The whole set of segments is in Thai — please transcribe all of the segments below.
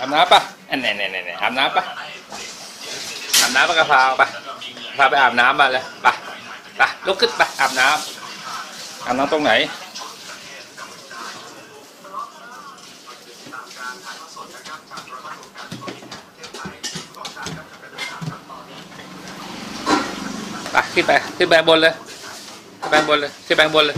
อาบน้ำปะอันไหนไหนไหนไหนอาบน้ำปะอาบน้ำปะกะเพราปะพาไปอาบน้ำมาเลยไปไปลุกขึ้นไปอาบน้ำอาบน้ำตรงไหนไปขึ้นไปขึ้นไปบนเลยขึ้นไปบนเลยขึ้นไปบนเลย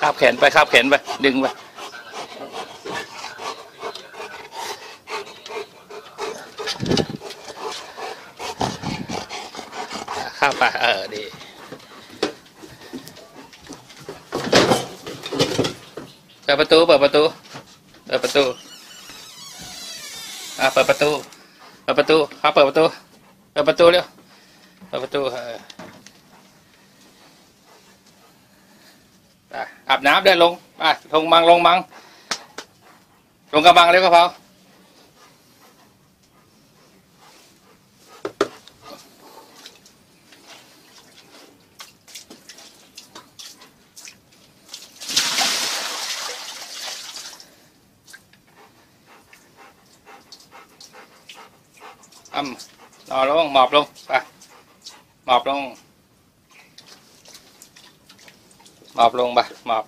คาบแขนไปคาบแขนไป ดึงไปคาบไปเออดีเปิดประตูเปิดประตูเปิดประตูอะเปิดประตูเปิดประตูครับเปิดประตูเปิดประตูเร็วเปิดประตูเออ ไป อาบน้ำได้ลงไปลงมังลงมัง ลงกระมังเร็วกระเพราอ่ำนอนลงหมอบลงไปหมอบลง หมอบลงบะหมอบ